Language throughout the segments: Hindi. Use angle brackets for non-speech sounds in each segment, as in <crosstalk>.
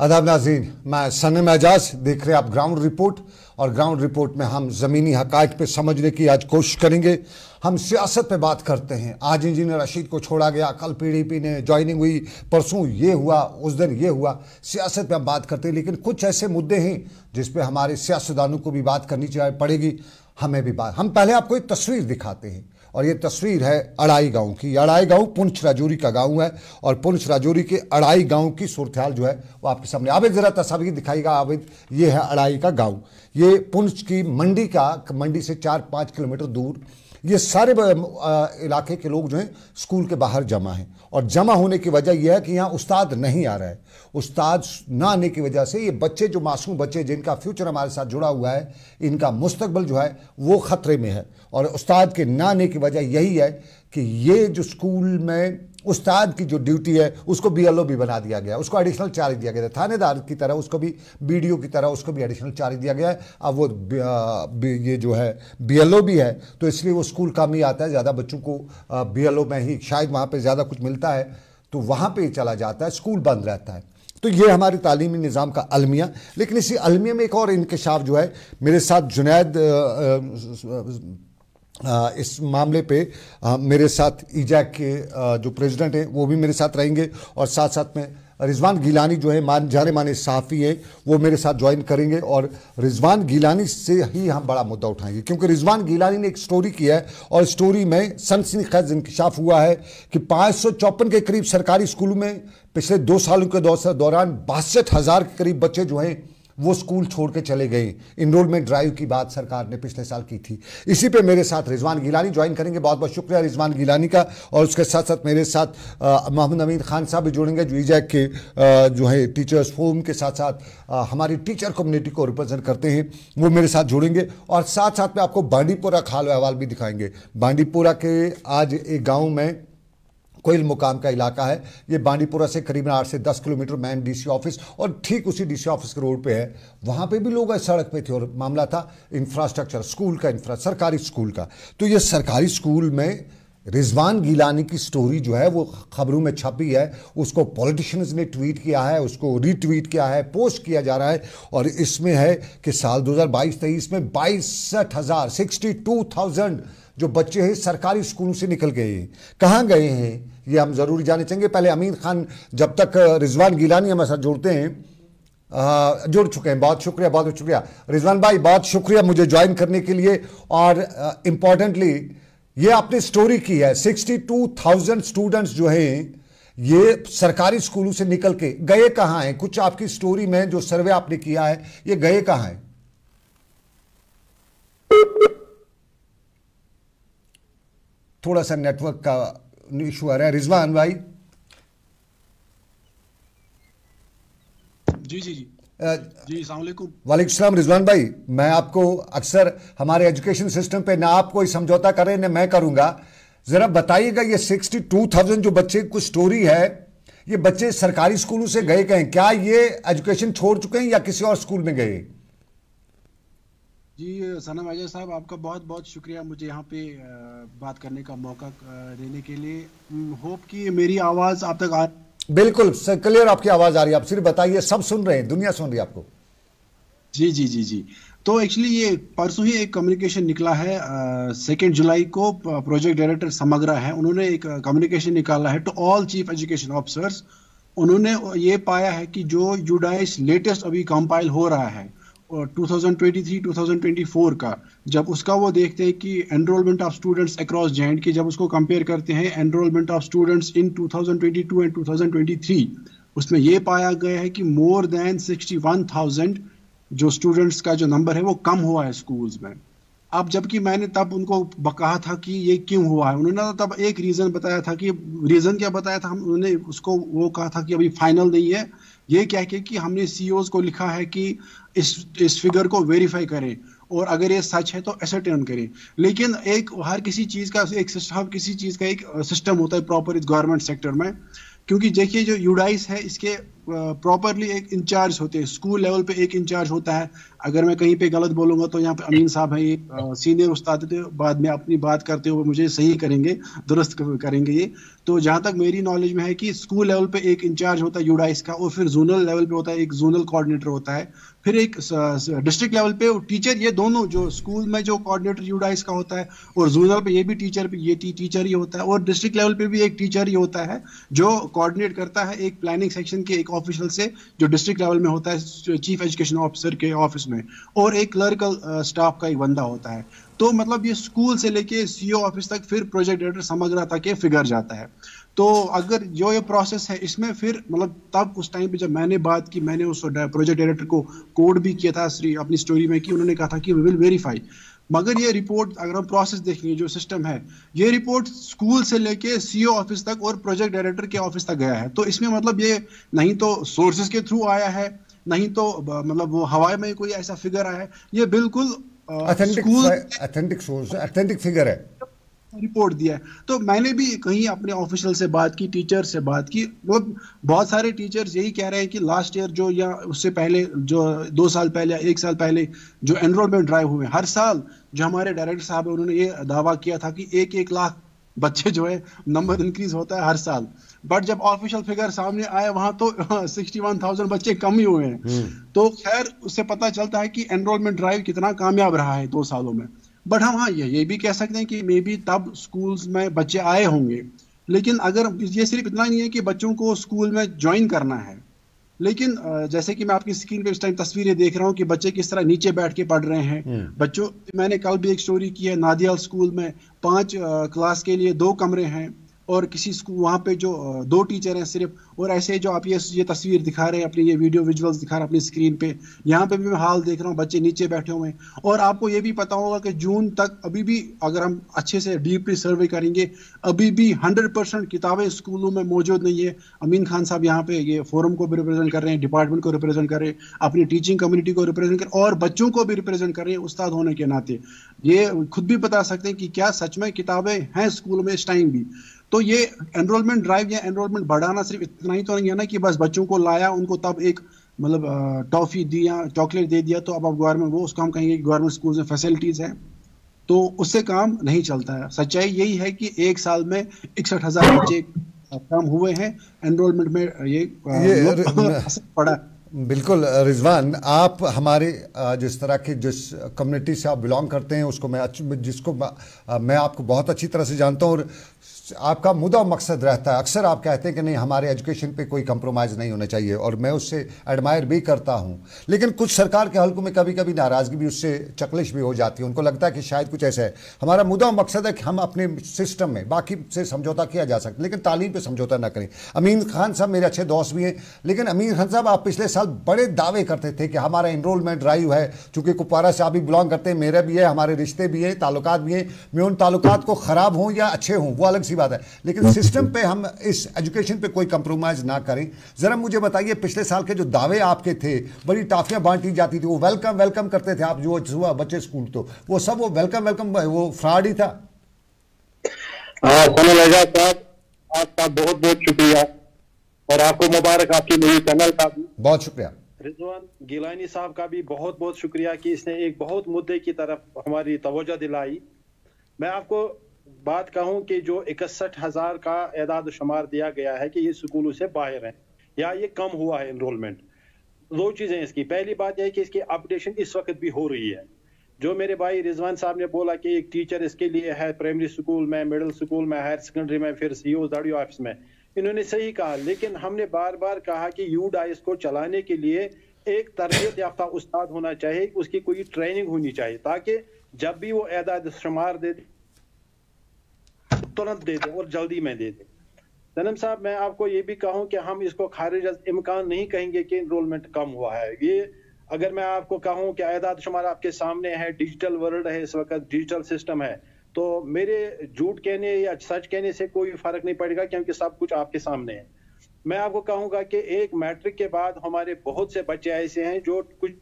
आदाब नाजीन, मैं सनम एजाज देख रहे आप ग्राउंड रिपोर्ट और ग्राउंड रिपोर्ट में हम ज़मीनी हकायक पे समझने की आज कोशिश करेंगे। हम सियासत पे बात करते हैं। आज इंजीनियर रशीद को छोड़ा गया, कल पीडीपी ने ज्वाइनिंग हुई, परसों ये हुआ, उस दिन ये हुआ। सियासत पे हम बात करते हैं, लेकिन कुछ ऐसे मुद्दे हैं जिस पे हमारे सियासतदानों को भी बात करनी चाहिए पड़ेगी। हमें भी बात हम पहले आपको एक तस्वीर दिखाते हैं। और ये तस्वीर है अड़ाई गाँव की। अड़ाई गाँव पुंछ राजौरी का गाँव है और पुंछ राजौरी के अड़ाई गाँव की सूरत जो है वो आपके सामने। आबिद ज़रा तस्वीर दिखाईगा आबिद। ये है अड़ाई का गाँव। ये पुंछ की मंडी का, मंडी से चार पाँच किलोमीटर दूर ये सारे इलाके के लोग जो हैं, स्कूल के बाहर जमा हैं। और जमा होने की वजह यह है कि यहाँ उस्ताद नहीं आ रहा है। उस्ताद ना आने की वजह से ये बच्चे जो मासूम बच्चे जिनका फ्यूचर हमारे साथ जुड़ा हुआ है, इनका मुस्तबल जो है, वो ख़तरे में है। और उस्ताद के ना आने की वजह यही है कि ये जो स्कूल में उस्ताद की जो ड्यूटी है, उसको बीएलओ भी बना दिया गया। उसको एडिशनल चार्ज दिया गया था। थानेदार की तरह उसको भी बीडीओ की तरह उसको भी एडिशनल चार्ज दिया गया है। अब वो ये जो है बीएलओ भी है तो इसलिए वो स्कूल कम ही आता है। ज़्यादा बच्चों को बीएलओ में ही शायद वहाँ पर ज़्यादा कुछ मिलता है तो वहाँ पर चला जाता है, स्कूल बंद रहता है। तो ये हमारे तालीमी निज़ाम का अलमिया। लेकिन इसी अलमिया में एक और इनकशाफ जो है, मेरे साथ जुनैद इस मामले पे मेरे साथ ईजैक के जो प्रेसिडेंट हैं, वो भी मेरे साथ रहेंगे और साथ साथ में रिजवान गिलानी जो है, मान, जाने माने सहाफ़ी हैं, वो मेरे साथ ज्वाइन करेंगे और रिजवान गिलानी से ही हम बड़ा मुद्दा उठाएँगे। क्योंकि रिजवान गिलानी ने एक स्टोरी किया है और स्टोरी में सनसनी खैज इंकशाफ हुआ है कि पाँच के करीब सरकारी स्कूलों में पिछले दो सालों के दौरान बासठ हज़ार के करीब बच्चे जो हैं वो स्कूल छोड़ के चले गए। इनरोलमेंट ड्राइव की बात सरकार ने पिछले साल की थी। इसी पे मेरे साथ रिजवान गिलानी ज्वाइन करेंगे। बहुत बहुत शुक्रिया रिजवान गिलानी का। और उसके साथ साथ मेरे साथ मोहम्मद अमीन खान साहब भी जुड़ेंगे जो ईजैक के आ, जो है टीचर्स फोरम के साथ साथ आ, हमारी टीचर कम्युनिटी को रिप्रेजेंट करते हैं। वो मेरे साथ जुड़ेंगे। और साथ साथ में आपको बांडीपुरा खाल अहवाल भी दिखाएँगे। बांडीपुरा के आज एक गाँव में कोयल मुकाम का इलाका है। ये बांडीपुरा से करीबन आठ से दस किलोमीटर मैन डीसी ऑफ़िस और ठीक उसी डीसी ऑफ़िस के रोड पे है। वहाँ पे भी लोग सड़क पे थे और मामला था इंफ्रास्ट्रक्चर, स्कूल का इंफ्रा, सरकारी स्कूल का। तो ये सरकारी स्कूल में रिजवान गिलानी की स्टोरी जो है वो खबरों में छपी है। उसको पॉलिटिशियंस ने ट्वीट किया है, उसको रीट्वीट किया है, पोस्ट किया जा रहा है और इसमें है कि साल 2022-23 में बाईसठ हज़ार सिक्सटी टू थाउज़ेंड जो बच्चे हैं, सरकारी स्कूलों से निकल गए हैं। कहाँ गए हैं? ये हम ज़रूरी जाने चाहेंगे। पहले अमीन खान, जब तक रिजवान गिलानी हमारे साथ जुड़ते हैं जुड़ चुके हैं। बहुत शुक्रिया बहुत शुक्रिया। रिजवान भाई, बहुत शुक्रिया मुझे ज्वाइन करने के लिए। और इम्पॉर्टेंटली ये आपने स्टोरी की है। सिक्सटी टू थाउज़ेंड स्टूडेंट्स जो हैं, ये सरकारी स्कूलों से निकल के गए कहाँ हैं? कुछ आपकी स्टोरी में जो सर्वे आपने किया है, ये गए कहाँ हैं? थोड़ा सा नेटवर्क का इशू आ रहा है रिजवान भाई जी जी जी। जी वालेकुम। सलाम रिजवान भाई। मैं आपको अक्सर हमारे एजुकेशन सिस्टम पे ना आप कोई समझौता करें ना मैं करूँगा। जरा बताइएगा ये सिक्सटी टू थाउज़ेंड जो बच्चे कुछ स्टोरी है ये बच्चे सरकारी स्कूलों से गए कहें? क्या ये एजुकेशन छोड़ चुके हैं या किसी और स्कूल में गए? जी सनम अजय साहब आपका बहुत बहुत शुक्रिया मुझे यहाँ पे बात करने का मौका देने के लिए। होप कि मेरी आवाज़ आप तक आ बिल्कुल क्लियर आपकी आवाज़ आ रही है। आप सिर्फ़ बताइए सब सुन रहे हैं दुनिया सुन रही है आपको। जी जी जी जी। तो एक्चुअली ये परसों ही एक कम्युनिकेशन निकला है सेकेंड जुलाई को प्रोजेक्ट डायरेक्टर समग्रा है। उन्होंने एक कम्युनिकेशन निकाला है to all chief education officers उन्होंने ये पाया है कि जो यूडाइस लेटेस्ट अभी कंपाइल हो रहा है 2023-2024 का जब उसका वो देखते हैं कि enrolment of students across J K जब उसको कंपेयर करते हैं enrolment of students in 2022 and 2023 उसमें ये पाया गया है कि मोर देन 61,000 जो स्टूडेंट्स का जो नंबर है वो कम हुआ है स्कूल्स में। अब जबकि मैंने तब उनको कहा था कि ये क्यों हुआ है? उन्होंने तब एक रीज़न बताया था कि रीज़न क्या बताया था? हम, उन्होंने उसको वो कहा था कि अभी फाइनल नहीं है। ये कह के कि हमने सी e को लिखा है कि इस इस फिगर को वेरीफाई करें और अगर ये सच है तो एसरटेन करें। लेकिन एक, हर किसी चीज़ का, एक सिस्टम किसी चीज़ का एक सिस्टम होता है प्रॉपर इस गवर्नमेंट सेक्टर में। क्योंकि देखिए जो यूडाइस है, इसके प्रॉपरली एक इंचार्ज होते हैं। स्कूल लेवल पे एक इंचार्ज होता है। अगर मैं कहीं पे गलत बोलूँगा तो यहाँ पे अमीन साहब है ये सीनियर उस्ताद थे। बाद में अपनी बात करते हुए मुझे सही करेंगे दुरुस्त करेंगे ये। तो जहाँ तक मेरी नॉलेज में है कि स्कूल लेवल पे एक इंचार्ज होता है यूडाइस का और फिर जोनल लेवल पे होता है एक जोनल कोऑर्डिनेटर होता है। फिर एक डिस्ट्रिक्ट लेवल पे टीचर ये दोनों जो स्कूल में जो कोऑर्डिनेटर यूडाइस का होता है और जोनल पे ये भी टीचर ये टी, टीचर ही होता है। और डिस्ट्रिक्ट लेवल पे भी एक टीचर ही होता है जो कोऑर्डिनेट करता है एक प्लानिंग सेक्शन के एक ऑफिशियल से, जो डिस्ट्रिक्ट लेवल में होता है चीफ एजुकेशन ऑफिसर के ऑफ़िस में। और एक क्लर्कल स्टाफ का एक बंदा होता है। तो मतलब ये स्कूल से लेके सीओ ऑफ़िस तक फिर प्रोजेक्ट डायरेक्टर समग्र तक ये फिगर जाता है। तो अगर जो ये प्रोसेस है, इसमें फिर मतलब तब उस टाइम पे जब मैंने बात की, मैंने उस प्रोजेक्ट डायरेक्टर को कोड भी किया था अपनी स्टोरी में, कि उन्होंने कहा था कि वी विल वेरीफाई मगर ये रिपोर्ट अगर हम प्रोसेस देखेंगे जो सिस्टम है ये रिपोर्ट स्कूल से लेके सीईओ ऑफ़िस तक और प्रोजेक्ट डायरेक्टर के ऑफ़िस तक गया है। तो इसमें मतलब ये नहीं तो सोर्सेज के थ्रू आया है नहीं तो मतलब वो हवाई में कोई ऐसा फिगर आया है। ये बिल्कुल अथेंटिक सोर्स अथेंटिक फिगर है। रिपोर्ट दिया है। तो मैंने भी कहीं अपने ऑफिशियल से बात की टीचर से बात की। मतलब बहुत सारे टीचर्स यही कह रहे हैं कि लास्ट ईयर जो या उससे पहले जो दो साल पहले या एक साल पहले जो एनरोलमेंट ड्राइव हुए हर साल जो हमारे डायरेक्टर साहब है उन्होंने ये दावा किया था कि एक एक लाख बच्चे जो है नंबर इंक्रीज होता है हर साल। बट जब ऑफिशियल फिगर सामने आए वहाँ तो सिक्सटी वन थाउज़ेंड बच्चे कम ही हुए हैं। हम्म। तो खैर उससे पता चलता है कि एनरोलमेंट ड्राइव कितना कामयाब रहा है दो सालों में। बट हम हाँ ये ये भी कह सकते हैं कि मे बी तब स्कूल्स में बच्चे आए होंगे। लेकिन अगर ये सिर्फ़ इतना नहीं है कि बच्चों को स्कूल में ज्वाइन करना है। लेकिन जैसे कि मैं आपकी स्क्रीन पे इस टाइम तस्वीरें देख रहा हूँ कि बच्चे किस तरह नीचे बैठ के पढ़ रहे हैं। हम्म। बच्चों मैंने कल भी एक स्टोरी की है नादियाल स्कूल में पाँच क्लास के लिए दो कमरे हैं। और किसी स्कूल वहाँ पे जो दो टीचर हैं सिर्फ़, और ऐसे जो आप ये ये तस्वीर दिखा रहे हैं, अपनी ये वीडियो विजुअल्स दिखा रहे हैं अपनी स्क्रीन पे, यहाँ पे भी मैं हाल देख रहा हूँ, बच्चे नीचे बैठे हुए हैं। और आपको ये भी पता होगा कि जून तक अभी भी अगर हम अच्छे से डीपली सर्वे करेंगे, अभी भी हंड्रेड परसेंट किताबें स्कूलों में मौजूद नहीं है। अमीन खान साहब यहाँ पे ये फोरम को भी रिप्रेजेंट कर रहे हैं, डिपार्टमेंट को रिप्रेजेंट कर रहे हैं, अपनी टीचिंग कम्युनिटी को रिप्रेजेंट कर और बच्चों को भी रिप्रेजेंट कर रहे हैं उस्ताद होने के नाते। ये खुद भी बता सकते हैं कि क्या सच में किताबें हैं स्कूल में इस टाइम भी। तो ये एनरोलमेंट ड्राइव या एनरोलमेंट बढ़ाना सिर्फ़ इतना ही तो नहीं है ना कि बस बच्चों को लाया उनको तब एक मतलब टॉफी दी या चॉकलेट दे दिया तो अब आप गवर्नमेंट वो उसको हम कहेंगे गवर्नमेंट स्कूल में फैसिलिटीज़ है। तो उससे काम नहीं चलता है। सच्चाई यही है कि एक साल में इकसठ हज़ार बच्चे कम हुए हैं। एनरोलमेंट में ये, ये <laughs> पड़ा बिल्कुल रिजवान आप हमारे जिस तरह के जिस कम्युनिटी से आप बिलोंग करते हैं उसको मैं जिसको मैं आपको बहुत अच्छी तरह से जानता हूँ और आपका मुद्दा मकसद रहता है। अक्सर आप कहते हैं कि नहीं, हमारे एजुकेशन पे कोई कंप्रोमाइज़ नहीं होना चाहिए और मैं उससे एडमायर भी करता हूँ। लेकिन कुछ सरकार के हल्कों में कभी कभी नाराज़गी भी उससे चकलिश भी हो जाती है। उनको लगता है कि शायद कुछ ऐसा है। हमारा मुद्दा मकसद है कि हम अपने सिस्टम में, बाकी से समझौता किया जा सकता लेकिन तालीम पर समझौता ना करें। अमीन खान साहब मेरे अच्छे दोस्त भी हैं, लेकिन अमीन खान साहब, आप पिछले साल बड़े दावे करते थे कि हमारा इनरोलमेंट ड्राइव है, चूँकि कुपवारा से आप भी बिलोंग करते हैं, मेरा भी है, हमारे रिश्ते भी हैं ताल्लुकात भी हैं। मैं उन ताल्लुकात को ख़राब हों या अच्छे हों, वो अलग सी बात है। लेकिन सिस्टम पे हम इस एजुकेशन पे कोई कंप्रोमाइज ना करें। जरा मुझे बताइए पिछले साल के जो दावे आपके थे बड़ी टाफियाँ बांटी जाती थी वो वेलकम वेलकम करते थे आप जो हुआ बच्चे स्कूल तो। वो सब वो वेलकम वेलकम वो फ्रॉड ही था। हाँ, आपका बहुत बहुत शुक्रिया। और आपको मुबारक आपकी मेरी चैनल का भी। बहुत शुक्रिया। रिजवान गिलानी साहब का भी बहुत बहुत शुक्रिया कि इसने एक बहुत मुद्दे की तरफ़ हमारी तवज्जो दिलाई। मैं आपको बात कहूँ कि जो इकसठ हज़ार का एदाद शुमार दिया गया है कि ये स्कूलों से बाहर हैं, या ये कम हुआ है इनरोलमेंट दो चीज़ें इसकी। पहली बात यह है कि इसकी अपडेशन इस वक्त भी हो रही है। जो मेरे भाई रिजवान साहब ने बोला कि एक टीचर इसके लिए है प्राइमरी स्कूल में मिडिल स्कूल में हायर सेकेंडरी में, फिर सी ऑफ़िस में। इन्होंने सही कहा, लेकिन हमने बार बार कहा कि यू डाइस को चलाने के लिए एक तरबियत याफ्ता उस्ताद होना चाहिए, उसकी कोई ट्रेनिंग होनी चाहिए, ताकि जब भी वो एदाद शुमार दे तुरंत दे दे और जल्दी में दे दे। जन्म साहब, मैं आपको ये भी कहूँ कि हम इसको खारिज इम्कान नहीं कहेंगे कि इनरोलमेंट कम हुआ है। ये अगर मैं आपको कहूँ कि आयदाद शुमार आपके सामने है डिजिटल वर्ल्ड है, इस वक्त डिजिटल सिस्टम है तो मेरे झूठ कहने या सच कहने से कोई फ़र्क नहीं पड़ेगा क्योंकि सब कुछ आपके सामने है। मैं आपको कहूँगा कि एक मैट्रिक के बाद हमारे बहुत से बच्चे ऐसे हैं जो कुछ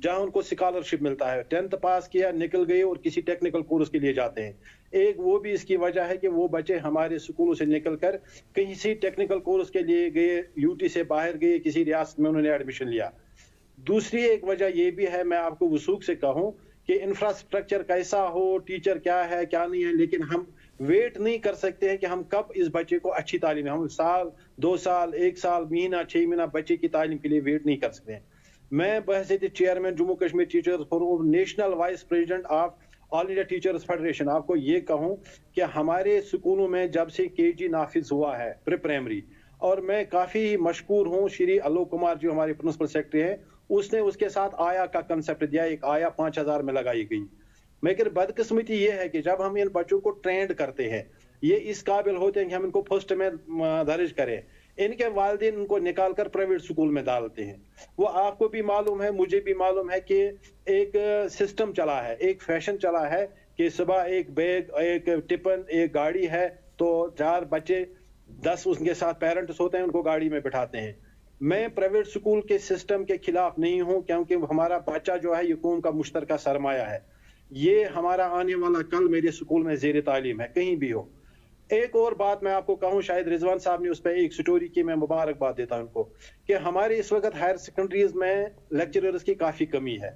जहाँ उनको स्कॉलरशिप मिलता है। टेंथ पास किया, निकल गए और किसी टेक्निकल कोर्स के लिए जाते हैं। एक वो भी इसकी वजह है कि वो बच्चे हमारे स्कूलों से निकल निकलकर किसी टेक्निकल कोर्स के लिए गए यूटी से बाहर गए, किसी रियासत में उन्होंने एडमिशन लिया। दूसरी एक वजह ये भी है, मैं आपको वसूख से कहूँ कि इंफ्रास्ट्रक्चर कैसा हो टीचर क्या है, क्या नहीं है, लेकिन हम वेट नहीं कर सकते हैं कि हम कब इस बच्चे को अच्छी तालीम, हम साल, दो साल, एक साल, महीना, छह महीना बच्चे की तालीम के लिए वेट नहीं कर सकते हैं। मैं बहसीत chairman Jammu Kashmir teachers forum national vice president of all India teachers federation आपको ये कहूँ कि हमारे स्कूलों में जब से के जी नाफिज हुआ है प्री प्राइमरी और मैं काफ़ी मशहूर हूँ, श्री आलोक कुमार जो हमारे प्रिंसिपल सेक्रेटरी हैं, उसने उसके साथ आया का कंसेप्ट दिया, एक आया पाँच हज़ार में लगाई गई। मगर बदकिस्मती ये है कि जब हम इन बच्चों को ट्रेंड करते हैं, ये इस काबिल होते हैं कि हम इनको फ़र्स्ट में दर्ज करें। इनके वालदे उनको निकाल कर प्राइवेट स्कूल में डालते हैं। वो आपको भी मालूम है, मुझे भी मालूम है कि एक सिस्टम चला है, एक फ़ैशन चला है कि सुबह एक बैग एक टिफन एक गाड़ी है तो चार बच्चे, दस उनके साथ पेरेंट्स होते हैं, उनको गाड़ी में बिठाते हैं। मैं प्राइवेट स्कूल के सिस्टम के खिलाफ नहीं हूँ, क्योंकि हमारा बच्चा जो है ये कौम का मुश्तर सरमाया है। ये हमारा आने वाला कल मेरे स्कूल में जेर तालीम है, कहीं भी हो। एक और बात मैं आपको कहूँ, शायद रिजवान साहब ने उस पर एक स्टोरी की, मैं मुबारकबाद देता हूँ उनको, कि हमारे इस वक्त हायर सेकेंडरीज में लेक्चरर्स की काफ़ी कमी है।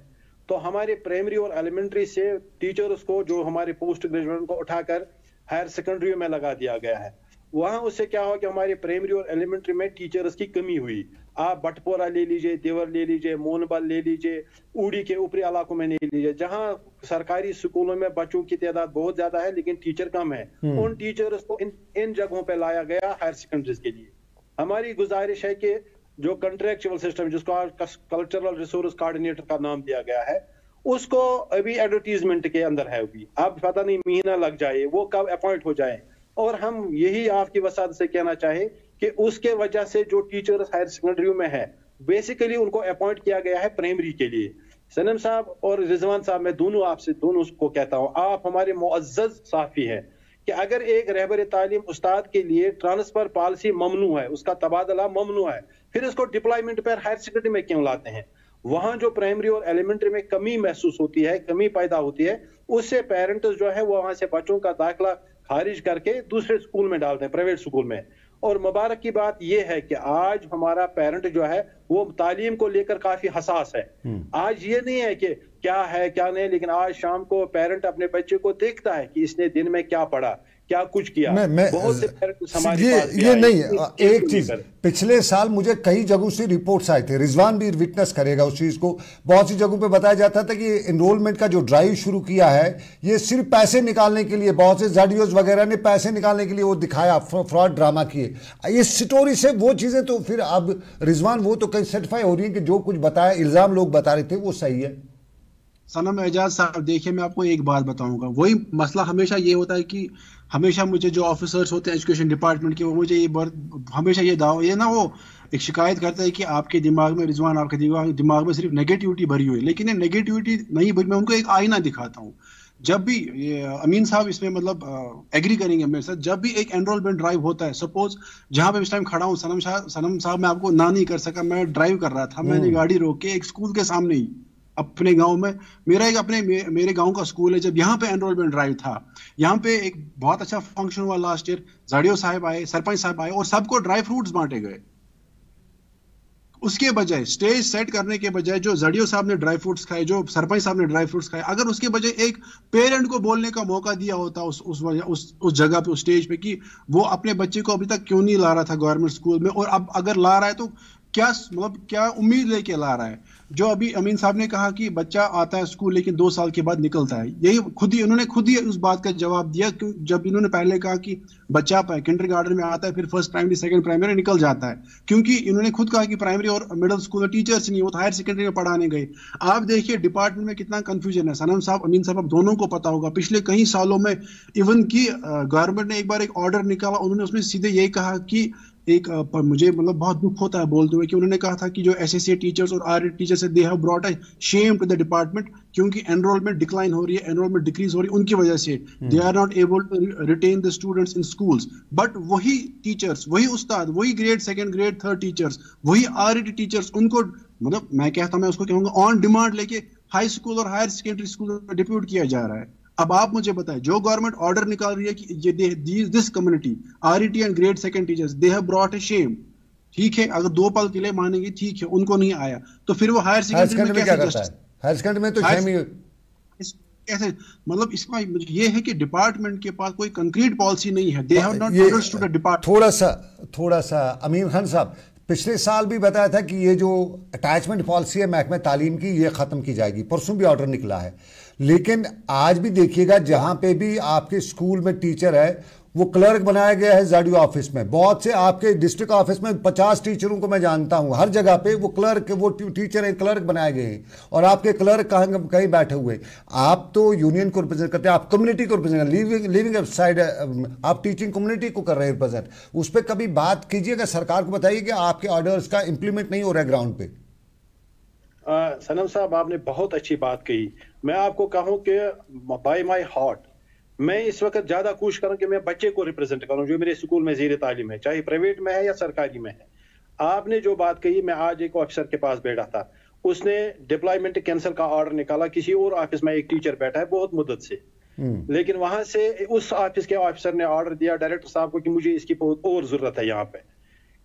तो हमारे प्राइमरी और एलिमेंट्री से टीचर्स को, जो हमारे पोस्ट ग्रेजुएट को उठाकर हायर सेकेंडरी में लगा दिया गया है। वहाँ उससे क्या हुआ कि हमारे प्राइमरी और एलिमेंट्री में टीचर्स की कमी हुई। आप बटपोरा ले लीजिए देवर ले लीजिए मोनबल ले लीजिए उड़ी के ऊपरी इलाकों में ले लीजिए। जहाँ सरकारी स्कूलों में बच्चों की तादाद बहुत ज़्यादा है लेकिन टीचर कम है। हम्म। उन टीचर्स को इन इन जगहों पर लाया गया हायर सेकेंडरीज के लिए। हमारी गुजारिश है कि जो कंट्रेक्चुअल सिस्टम जिसको कल्चरल रिसोर्स कोऑर्डिनेटर का नाम दिया गया है उसको अभी एडवर्टीजमेंट के अंदर है अभी। अब पता नहीं महीना लग जाए वो कब अपॉइंट हो जाए। और हम यही आपकी वसात से कहना चाहे कि उसके वजह से जो टीचर्स हायर सेकेंडरी में है बेसिकली उनको अपॉइंट किया गया है प्राइमरी के लिए। सनम साहब और रिजवान साहब, मैं दोनों आपसे, दोनों को कहता हूँ, आप हमारे मुआज साफी हैं कि अगर एक रहबर तालीम उस्ताद के लिए ट्रांसफ़र पॉलिसी ममनू है, उसका तबादला ममनू है, फिर उसको डिप्लॉयमेंट पर हायर सेकेंडरी में क्यों लाते हैं? वहाँ जो प्राइमरी और एलिमेंट्री में कमी महसूस होती है, कमी पैदा होती है, उससे पेरेंट्स जो है, वो वहाँ से बच्चों का दाखिला खारिज करके दूसरे स्कूल में डालते हैं प्राइवेट स्कूल में। और मुबारक की बात यह है कि आज हमारा पेरेंट जो है वो तालीम को लेकर काफ़ी हसास है हम्म। आज ये नहीं है कि क्या है क्या नहीं लेकिन आज शाम को पेरेंट अपने बच्चे को देखता है कि इसने दिन में क्या पढ़ा क्या कुछ किया? मैं, मैं, बहुत से ये ये नहीं एक चीज़ पिछले साल मुझे कई जगहों से रिपोर्ट्स आए थे। रिजवान भी विटनेस करेगा उस चीज़ को। बहुत सी जगहों पे बताया जाता था कि एनरोलमेंट का जो ड्राइव शुरू किया है ये सिर्फ़ पैसे निकालने के लिए बहुत से जेडीओज वगैरह ने पैसे निकालने के लिए वो दिखाया फ्रॉड ड्रामा किए। इस स्टोरी से वो चीज़ें तो फिर अब रिजवान वो तो कहीं सेटिफाई हो रही है कि जो कुछ बताया इल्ज़ाम लोग बता रहे थे वो सही है। सनम एजाज साहब देखिए मैं आपको एक बात बताऊँगा। वही मसला हमेशा ये होता है कि हमेशा मुझे जो ऑफिसर्स होते हैं एजुकेशन डिपार्टमेंट के वो मुझे ये हमेशा ये दाव ये ना वो एक शिकायत करता है कि आपके दिमाग में रिजवान आपके दिमाग दिमाग में सिर्फ़ नेगेटिविटी भरी हुई है। लेकिन ये नेगेटिविटी नहीं भरी मैं उनको एक आईना दिखाता हूँ। जब भी ये अमीन साहब इसमें मतलब एग्री करेंगे मेरे साथ जब भी एक एनरोलमेंट ड्राइव होता है सपोज़ जहाँ पे इस टाइम खड़ा हूँ सनम शाह सनम साहब मैं आपको ना नहीं कर सका मैं ड्राइव कर रहा था मैंने हम्म। गाड़ी रोक के एक स्कूल के सामने ही अपने गाँव में। मेरा एक अपने मे, मेरे गाँव का स्कूल है जब यहाँ पे एनरोलमेंट ड्राइव था यहाँ पे एक बहुत अच्छा फ़ंक्शन हुआ लास्ट ईयर जाडियो साहब आए सरपंच साहब आए और सबको ड्राई फ्रूट्स बांटे गए। उसके बजाय स्टेज सेट करने के बजाय जो जडियो साहब ने ड्राई फ्रूट्स खाए जो सरपंच साहब ने ड्राई फ्रूट्स खाए अगर उसके बजाय एक पेरेंट को बोलने का मौका दिया होता उस उस उस, उस जगह पे उस स्टेज पे कि वो अपने बच्चे को अभी तक क्यों नहीं ला रहा था गवर्नमेंट स्कूल में? और अब अगर ला रहा है तो क्या मतलब क्या उम्मीद लेके ला रहा है? जो अभी अमीन साहब ने कहा कि बच्चा आता है स्कूल, लेकिन दो साल के बाद निकलता है। यही खुद ही, उन्होंने खुद ही उस बात का जवाब दिया जब इन्होंने पहले कहा कि बच्चा किंडर गार्डन में आता है, फिर फ़र्स्ट प्राइमरी सेकंड प्राइमरी निकल जाता है। क्योंकि इन्होंने खुद कहा कि प्राइमरी और मिडिल स्कूल में टीचर्स नहीं, वो तो हायर सेकेंडरी में पढ़ाने गए। आप देखिए डिपार्टमेंट में कितना कंफ्यूजन है। सनम साहब, अमीन साहब दोनों को पता होगा। पिछले कई सालों में इवन की गवर्नमेंट ने एक बार एक ऑर्डर निकाला, उन्होंने उसमें सीधे यही कहा कि एक पर मुझे मतलब बहुत दुख होता है बोलते हुए कि उन्होंने कहा था कि जो एस एस टीचर्स और आर टीचर्स है they have brought a shame to the department क्योंकि एनरोलमेंट डिक्लाइन हो रही है एनरोलमेंट डिक्रीज हो रही है उनकी वजह से। They are not able to retain the students in schools but वही टीचर्स वही उस्ताद वही grade second grade third teachers वही आर टीचर्स उनको मतलब मैं कहता मैं उसको कहूँगा ऑन डिमांड लेके हाई स्कूल और हायर सेकेंडरी स्कूल में डिप्यूट किया जा रहा है। अब आप मुझे बताएँ जो गवर्नमेंट ऑर्डर निकाल रही है कि ये this community RET and grade second teachers they have brought a shame ठीक है अगर दो पल के लिए मानेंगे ठीक है उनको नहीं आया। तो फिर वो हायर सेकेंडरी में कैसे जस्टिस हायर सेकेंडरी में तो शेम ही कैसे? मतलब इसका ये है कि डिपार्टमेंट के पास कोई कंक्रीट पॉलिसी नहीं है। They have not understood the department थोड़ा सा थोड़ा सा अमीर खान साहब पिछले साल भी बताया था कि ये जो अटैचमेंट पॉलिसी है महकमे तालीम की ये ख़त्म की जाएगी। परसों भी ऑर्डर निकला है। लेकिन आज भी देखिएगा, जहाँ पे भी आपके स्कूल में टीचर है, वो क्लर्क बनाया गया है जाडियो ऑफ़िस में। बहुत से आपके डिस्ट्रिक्ट ऑफ़िस में पचास टीचरों को मैं जानता हूँ, हर जगह पे वो क्लर्क, वो टीचर है, क्लर्क बनाए गए हैं, और आपके क्लर्क कहीं कहीं बैठे हुए। आप तो यूनियन को रिप्रेजेंट करते हैं, आप कम्युनिटी को रिप्रेजेंट लिविंग लिविंग साइड आप टीचिंग कम्युनिटी को कर रहे हैं रिप्रेजेंट। उस पर कभी बात कीजिएगा सरकार को बताइए कि आपके ऑर्डर्स का इंप्लीमेंट नहीं हो रहा है ग्राउंड पे। सनम साहब आपने बहुत अच्छी बात कही। मैं आपको कहूँ कि बाय माय हार्ट मैं इस वक्त ज़्यादा कोशिश करूँ कि मैं बच्चे को रिप्रेजेंट करूँ जो मेरे स्कूल में जीर तालीम है चाहे प्राइवेट में है या सरकारी में है। आपने जो बात कही मैं आज एक ऑफिसर के पास बैठा था। उसने डिप्लॉयमेंट कैंसिल का ऑर्डर निकाला किसी और ऑफ़िस में एक टीचर बैठा है बहुत मुद्दत से। हम्म। लेकिन वहाँ से उस ऑफ़िस के ऑफिसर ने ऑर्डर दिया डायरेक्टर साहब को कि मुझे इसकी बहुत और ज़रूरत है यहाँ पे।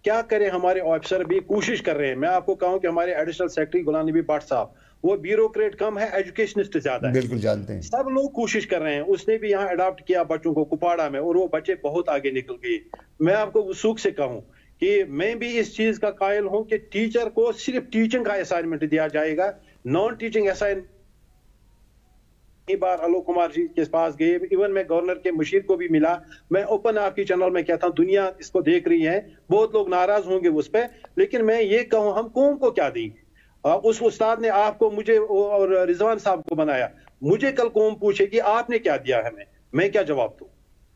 क्या करें हमारे ऑफिसर भी कोशिश कर रहे हैं। मैं आपको कहूँ कि हमारे एडिशनल सेक्रेटरी गुलाम नबी भट्ट साहब वो ब्यूरोक्रेट कम है एजुकेशनिस्ट ज़्यादा है। बिल्कुल जानते हैं। सब लोग कोशिश कर रहे हैं। उसने भी यहाँ अडॉप्ट किया बच्चों को कुपाड़ा में और वो बच्चे बहुत आगे निकल गए। मैं आपको सुख से कहूँ कि मैं भी इस चीज़ का कायल हूँ कि टीचर को सिर्फ़ टीचिंग का असाइनमेंट दिया जाएगा नॉन टीचिंग असाइनमेंट बार आलोक कुमार जी के पास गए। इवन मैं गवर्नर के मुशीर को भी मिला। मैं ओपन आपकी चैनल में कहता हूँ दुनिया इसको देख रही है। बहुत लोग नाराज़ होंगे उस पर लेकिन मैं ये कहूँ हम कौम को क्या देंगे? उस उस्ताद ने आपको मुझे और रिजवान साहब को बनाया। मुझे कल कौम पूछे कि आपने क्या दिया हमें? मैं क्या जवाब दू?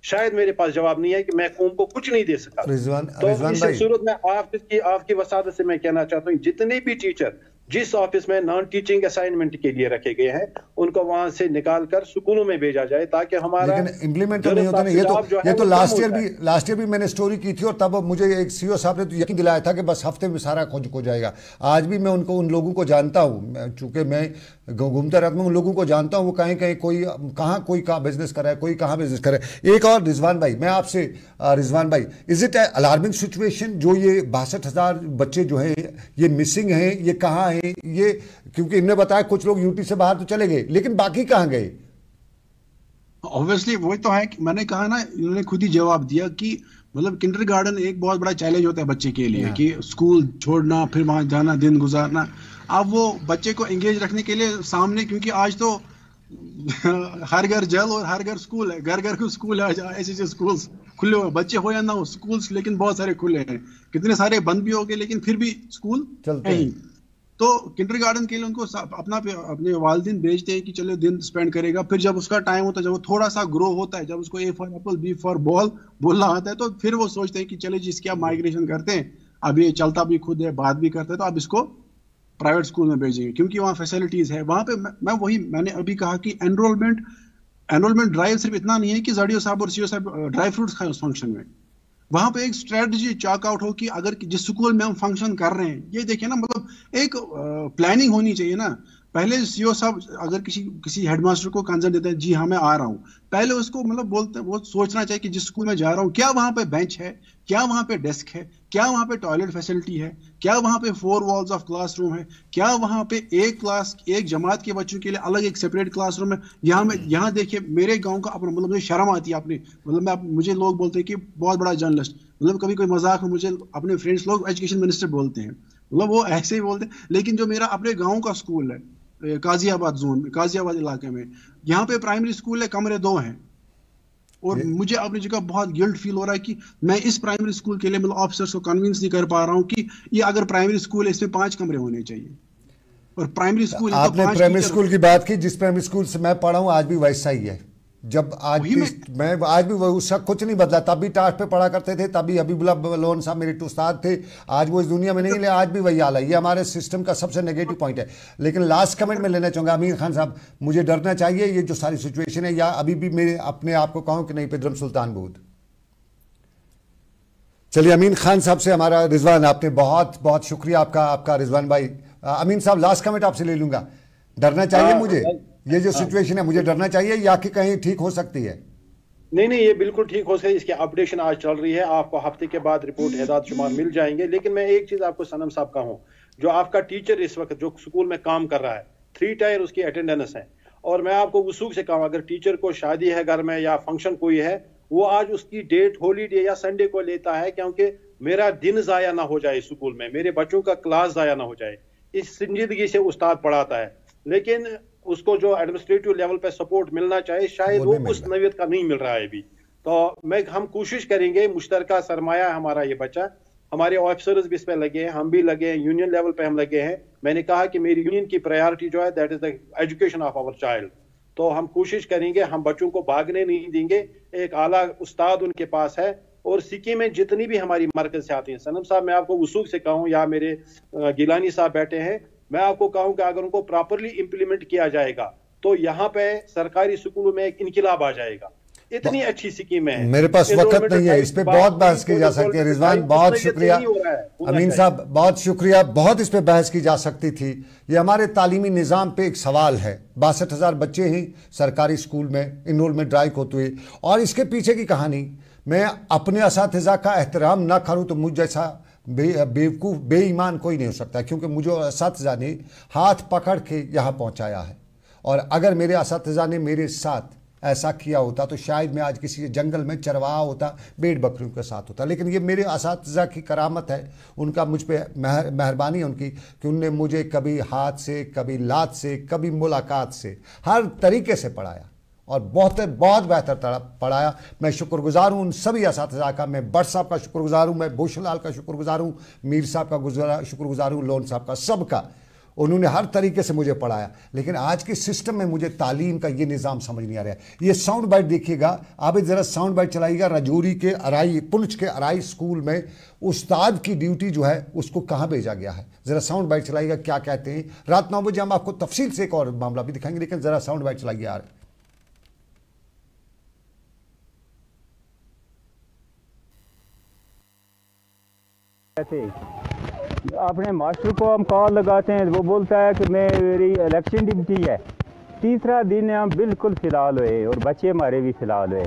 शायद मेरे पास जवाब नहीं है कि मैं कौम को कुछ नहीं दे सका। रिजवान तो रिजवान इस सूरत में आपकी आपकी वसादत से मैं कहना चाहता हूँ जितने भी टीचर जिस ऑफ़िस में नॉन टीचिंग असाइनमेंट के लिए रखे गए हैं उनको वहाँ से निकाल कर स्कूलों में भेजा जाए ताकि हमारा इम्प्लीमेंट नहीं होता नहीं ये तो ये तो लास्ट ईयर भी लास्ट ईयर भी मैंने स्टोरी की थी और तब मुझे एक सीओ साहब ने तो यकीन दिलाया था कि बस हफ़्ते में सारा खोज हो जाएगा। आज भी मैं उनको उन लोगों को जानता हूँ। चूँकि मैं घूमता रहता हूँ उन लोगों को जानता हूँ वो कहीं कहीं कोई कहाँ कोई कहाँ बिज़नेस कर रहा है कोई कहाँ बिज़नेस कर रहा है। एक और रिजवान भाई मैं आपसे रिजवान भाई इज़ इट अलार्मिंग सिचुएशन जो ये बासठ बच्चे जो हैं ये मिसिंग हैं ये कहाँ हैं? ये क्योंकि इनने बताया कुछ लोग यूटी से बाहर तो चले गए लेकिन बाकी कहाँ गए? ऑब्वियसली वही तो है कि मैंने कहा ना इन्होंने खुद ही जवाब दिया कि मतलब किंडर गार्डन एक बहुत बड़ा चैलेंज होता है बच्चे के लिए हाँ। कि स्कूल छोड़ना फिर वहाँ जाना दिन गुजारना। अब वो बच्चे को एंगेज रखने के लिए सामने क्योंकि आज तो <laughs> हर घर जल और हर घर स्कूल है घर घर को स्कूल है ऐसे ऐसे स्कूल खुले हुए बच्चे हो या ना हो स्कूल लेकिन बहुत सारे खुले हैं। कितने सारे बंद भी हो गए लेकिन फिर भी स्कूल चलते हैं। तो किंडर गार्डन के लिए उनको अपना अपने वालदेन भेजते हैं कि चलो दिन स्पेंड करेगा। फिर जब उसका टाइम होता है, जब वो थोड़ा सा ग्रो होता है, जब उसको A for apple B for ball बोलना आता है तो फिर वो सोचते हैं कि चले जी, इसकी आप माइग्रेशन करते हैं। अब ये चलता भी खुद है, बात भी करता है तो अब इसको प्राइवेट स्कूल में भेजेंगे क्योंकि वहाँ फैसिलिटीज़ है। वहाँ पे मैं वही, मैंने अभी कहा कि एनरोलमेंट एनरोलमेंट ड्राइव सिर्फ़ इतना नहीं है कि जाडियो साहब और सीओ साहब ड्राई फ्रूट्स खाए उस फ़ंक्शन में। वहाँ पे एक स्ट्रेटजी चॉकआउट हो कि अगर जिस स्कूल में हम फ़ंक्शन कर रहे हैं, ये देखिए ना मतलब एक प्लानिंग होनी चाहिए ना। पहले सीओ साहब अगर किसी किसी हेडमास्टर को कंसर्न देते हैं, जी हाँ मैं आ रहा हूँ। पहले उसको मतलब बोलते, वो सोचना चाहिए कि जिस स्कूल में जा रहा हूँ, क्या वहाँ पे बेंच है, क्या वहाँ पे डेस्क है क्या वहाँ पे टॉयलेट फैसिलिटी है? क्या वहाँ पे फोर वॉल्स ऑफ़ क्लासरूम है? क्या वहाँ पे एक क्लास एक जमात के बच्चों के लिए अलग एक सेपरेट क्लासरूम है? यहाँ में, यहाँ देखिए, मेरे गाँव का अपना मतलब मुझे शर्म आती है अपनी। मतलब मैं मुझे लोग बोलते हैं कि बहुत बड़ा जर्नलिस्ट मतलब कभी कोई मज़ाक में मुझे, अपने फ्रेंड्स लोग एजुकेशन मिनिस्टर बोलते हैं। मतलब वो ऐसे ही बोलते हैं। लेकिन जो मेरा अपने गाँव का स्कूल है काजियाबाद जोन में काजियाबाद इलाके में, यहाँ पे प्राइमरी स्कूल है, कमरे दो हैं। और मुझे अपनी जगह बहुत गिल्ट फील हो रहा है कि मैं इस प्राइमरी स्कूल के लिए मतलब ऑफिसर्स को कन्विंस नहीं कर पा रहा हूँ कि ये अगर प्राइमरी स्कूल है इसमें पाँच कमरे होने चाहिए। और प्राइमरी स्कूल आपने तो प्राइमरी स्कूल की बात की जिस प्राइमरी स्कूल से मैं पढ़ा हूँ आज भी वैसा ही है। जब आज भी मैं आज भी वो उसका कुछ नहीं बदला। तब भी टाट पे पढ़ा करते थे तभी हबीबुल्ला लोन साहब मेरे उस्ताद थे। आज वो इस दुनिया में नहीं ले आज भी वही हाल है। ये हमारे सिस्टम का सबसे नेगेटिव पॉइंट है। लेकिन लास्ट कमेंट में लेना चाहूँगा अमीर खान साहब मुझे डरना चाहिए ये जो सारी सिचुएशन है या अभी भी मेरे अपने आप को कहूँ कि नहीं पिद्रम सुल्तान बूद चलिए अमीन खान साहब से हमारा रिजवान आपने बहुत बहुत शुक्रिया आपका आपका रिजवान भाई। अमीन साहब लास्ट कमेंट आपसे ले लूँगा। डरना चाहिए हाँ, मुझे? ये जो सिचुएशन है मुझे डरना चाहिए या कि कहीं ठीक हो सकती है? नहीं नहीं ये बिल्कुल ठीक हो सकती है। इसकी अपडेशन आज चल रही है। आपको हफ़्ते के बाद रिपोर्ट एदाद शुमार मिल जाएँगे। लेकिन मैं एक चीज़ आपको सनम साहब का हूँ। जो आपका टीचर इस वक्त जो स्कूल में काम कर रहा है थ्री टायर उसकी अटेंडेंस है। और मैं आपको वसूख से कहूँ अगर टीचर को शादी है घर में या फ़ंक्शन कोई है वो आज उसकी डेट होलीडे या संडे को लेता है क्योंकि मेरा दिन जाया ना हो जाए स्कूल में। मेरे बच्चों का क्लास जाया ना हो जाए। इस संजीदगी से उस्ताद पढ़ाता है। लेकिन उसको जो एडमिनिस्ट्रेटिव लेवल पे सपोर्ट मिलना चाहिए शायद वो, वो उस नवियत का नहीं मिल रहा है अभी। तो मैं हम कोशिश करेंगे मुश्तर सरमाया हमारा ये बच्चा। हमारे ऑफिसर्स भी इस पर लगे हैं हम भी लगे हैं यूनियन लेवल पे हम लगे हैं। मैंने कहा कि मेरी यूनियन की प्रायोरिटी जो है that is the education of our child तो हम कोशिश करेंगे हम बच्चों को भागने नहीं देंगे। एक आला उस्ताद उनके पास है और सिक्किम में जितनी भी हमारी मरकज से आती हैं सनम साहब मैं आपको वसूख से कहूँ या मेरे गिलानी साहब बैठे हैं मैं आपको कहूँ कि अगर उनको प्रॉपरली इम्प्लीमेंट किया जाएगा तो यहाँ पे सरकारी स्कूलों में एक इनकलाब आ जाएगा। इतनी अच्छी स्कीम है। मेरे पास वक्त नहीं है इस पे बहुत बहस की जा सकती है। रिजवान बहुत शुक्रिया। अमीन साहब बहुत शुक्रिया। बहुत इस पे बहस की जा सकती थी। ये हमारे तालीमी निज़ाम पे एक सवाल है। बासठ हज़ार बच्चे ही सरकारी स्कूल में इनरोलमेंट ड्राइक होते हुए। और इसके पीछे की कहानी मैं अपने इस का एहतराम ना करूँ तो मुझ जैसा बे, बेवकूफ़, बेईमान कोई नहीं हो सकता, क्योंकि मुझे इस ने हाथ पकड़ के यहाँ पहुँचाया है। और अगर मेरे इस ने मेरे साथ ऐसा किया होता तो शायद मैं आज किसी जंगल में चरवाहा होता बेड़ बकरियों के साथ होता। लेकिन ये मेरे इस की करामत है, उनका मुझ पर मेहर, मेहरबानी है उनकी, कि उनने मुझे कभी हाथ से, कभी लात से, कभी मुलाकात से हर तरीके से पढ़ाया। और बहुत बहुत बेहतर पढ़ाया। मैं शुक्रगुजार हूँ उन सभी इस का। मैं बट साहब का शुक्रगुजार हूँ, मैं भूषणलाल का शुक्रगुजार हूँ, मीर साहब का शुक्रगुजार हूँ, लोन साहब का सबका उन्होंने हर तरीके से मुझे पढ़ाया। लेकिन आज के सिस्टम में मुझे तालीम का ये निज़ाम समझ नहीं आ रहा है। ये साउंड बाइट देखिएगा, आप ज़रा साउंड बाइट चलाइएगा, रजौरी के अराई, पुंछ के अराई स्कूल में उस्ताद की ड्यूटी जो है, उसको कहाँ भेजा गया है? ज़रा साउंड बाइट चलाइएगा, क्या कहते हैं? रात नौ बजे हम आपको तफसील से एक और मामला भी दिखाएँगे, लेकिन ज़रा साउंड बाइट चलाइए यार। अपने मास्टर को हम कॉल लगाते हैं, वो बोलता है कि मैं मेरी इलेक्शन ड्यूटी है। तीसरा दिन हम बिल्कुल फ़िलहाल हुए और बच्चे हमारे भी फ़िलहाल हुए।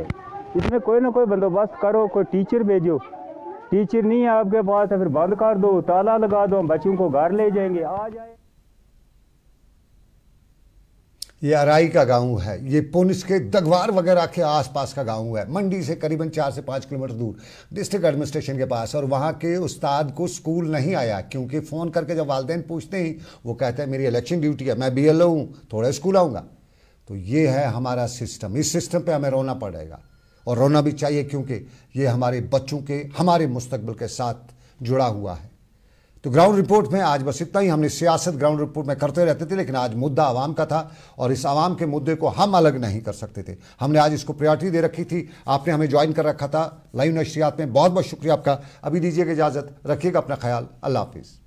इसमें कोई ना कोई बंदोबस्त करो, कोई टीचर भेजो। टीचर नहीं है आपके पास है फिर बंद कर दो, ताला लगा दो, हम बच्चों को घर ले जाएँगे। आ जाए। ये अराई का गाँव है, ये पुंछ के दगवार वगैरह के आसपास का गाँव है, मंडी से करीबन चार से पाँच किलोमीटर दूर डिस्ट्रिक्ट एडमिनिस्ट्रेशन के पास, और वहाँ के उस्ताद को स्कूल नहीं आया, क्योंकि फ़ोन करके जब वालदेन पूछते ही, वो कहते हैं, मेरी इलेक्शन ड्यूटी है, मैं बी एल हूँ, थोड़ा स्कूल आऊँगा। तो ये है हमारा सिस्टम इस सिस्टम पर हमें रोना पड़ेगा, और रोना भी चाहिए, क्योंकि ये हमारे बच्चों के, हमारे मुस्तबिल के साथ जुड़ा हुआ है। तो ग्राउंड रिपोर्ट में आज बस इतना ही, हमने सियासत ग्राउंड रिपोर्ट में करते रहते थे, लेकिन आज मुद्दा आवाम का था और इस आवाम के मुद्दे को हम अलग नहीं कर सकते थे। हमने आज इसको प्रायोरिटी दे रखी थी, आपने हमें ज्वाइन कर रखा था, लाइव नशरियात में बहुत बहुत शुक्रिया आपका। अभी दीजिएगा इजाज़त, रखिएगा अपना ख्याल, अल्लाह हाफिज़।